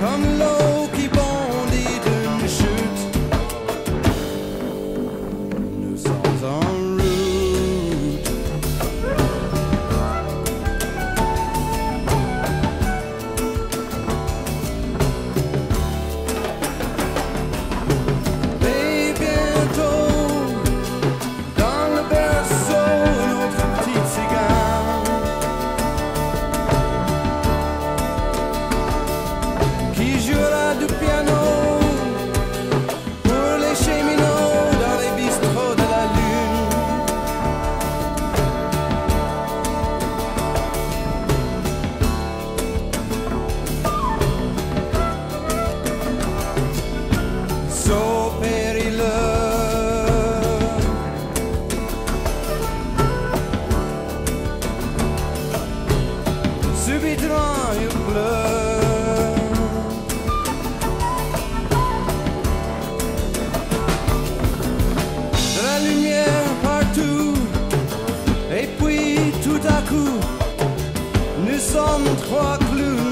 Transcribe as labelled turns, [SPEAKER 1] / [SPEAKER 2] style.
[SPEAKER 1] Come, Lord. trois clous.